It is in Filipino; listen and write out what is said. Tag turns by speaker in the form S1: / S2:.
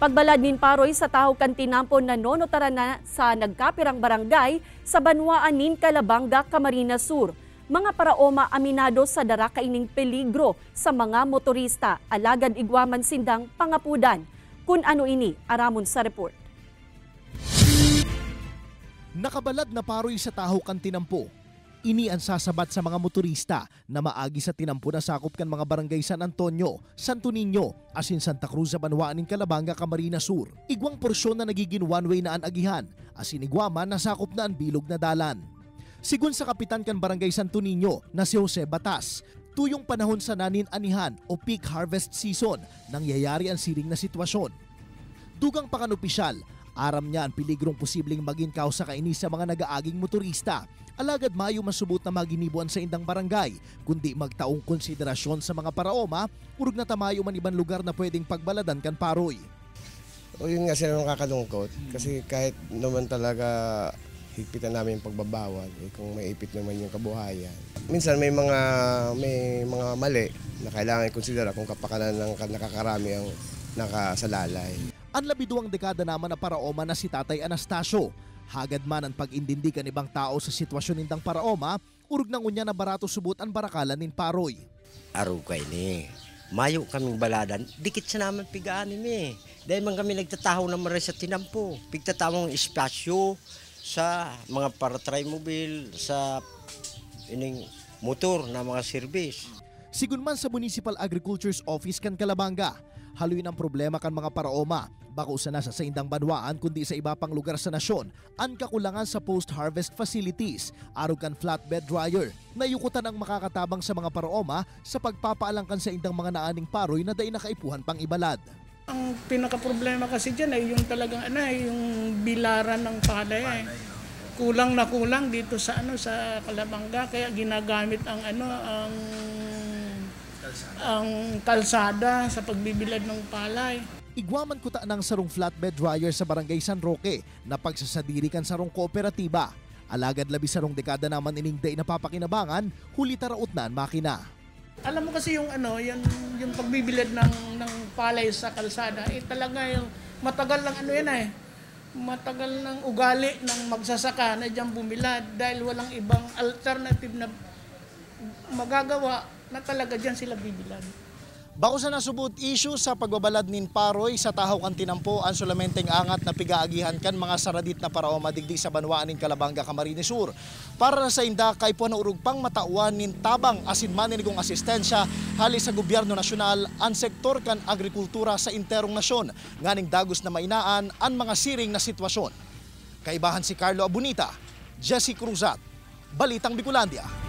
S1: Pagbalad nin Paroy sa taho kantinampo na nonotara na sa nagkapirang barangay sa Banwaan nin Calabanga, Camarines Sur. Mga paraoma aminado sa dara kaining peligro sa mga motorista, alagad igwaman sindang pangapudan. Kung ano ini, aramon sa report.
S2: Nakabalad na paroy sa taho kan tinampo. Ini ang sasabat sa mga motorista na maagi sa tinampo na sakop kan mga barangay San Antonio, Santo Niño, asin Santa Cruz sa Banwaan Calabanga, Camarines Sur. Igwang porsyon na nagiging one-way na ang agihan, asin igwaman na sakop na ang bilog na dalan. Sigun sa kapitan kan barangay Santo Niño na si Jose Batas, tuyong panahon sa nanin anihan o peak harvest season nang yayari ang siring na sitwasyon. Dugang pakanopisyal, aram niya ang piligrong posibleng maging kausa kaini sa mga nagaaging motorista. Alagad mayo masubot na maginibuan sa indang barangay, kundi magtaong konsiderasyon sa mga paraoma, urog na tamayo man ibang lugar na pwedeng pagbaladan kan paroy.
S3: O yun nga sila nakakalungkot kasi kahit naman talaga higpitan namin yung pagbabawal eh, kung may ipit naman yung kabuhayan. Minsan may mga may mga mali na kailangan ikonsidera kung kapakanan ng nakakarami ang nakasalalay.
S2: Ang labiduang dekada naman na paraoma na si Tatay Anastasio. Hagad man ang pag-indindikan ibang tao sa sitwasyon nindang paraoma, urog nang unya na barato subot ang barakalan nin paroy.
S4: araw kay ni. Mayo kaming baladan, dikit sa naman pigaan ni. Dahil man kami nagtataho na maray sa tinampo. Pigtatawang espasyo sa mga para-trimobile, sa ining motor na mga service.
S2: Sigun man sa Municipal Agriculture's Office kan Kalabanga, haluin ang problema kan mga paraoma. Bako sa nasa sa indang banwaan kundi sa iba pang lugar sa nasyon, ang kakulangan sa post-harvest facilities, arog kan flatbed dryer, nayukutan ang makakatabang sa mga paraoma sa pagpapaalangkan sa indang mga naaning paroy na day nakaipuhan pang ibalad.
S5: Ang pinaka-problema kasi dyan ay yung talagang ano, yung bilaran ng palay. eh. Kulang na kulang dito sa ano sa Kalabanga kaya ginagamit ang ano ang ang kalsada sa pagbibilad ng palay.
S2: Igwaman ko ta ng sarong flatbed dryer sa barangay San Roque na pagsasadiri kan sarong kooperatiba. Alagad labi sarong dekada naman ining day napapakinabangan, huli taraot na ang makina.
S5: Alam mo kasi yung ano, yung, yung pagbibilad ng, ng palay sa kalsada, eh talaga yung matagal lang ano yan eh. Matagal ng ugali ng magsasaka na dyan bumilad dahil walang ibang alternative na magagawa na talaga dyan sila bibilad.
S2: Bako sa nasubot issue sa pagbabalad nin paroy sa tahaw kan tinampo ang sulamenteng angat na pigaagihan kan mga saradit na paraoma digdi sa banwaan nin Calabanga Camarines Sur. Para sa inda kay po na urug pang matauan nin tabang asin maninigong asistensya hali sa gobyerno nasyonal ang sektor kan agrikultura sa interong nasyon nganing dagos na mainaan ang mga siring na sitwasyon. Kaibahan si Carlo Abunita, Jesse Cruzat, Balitang Bicolandia.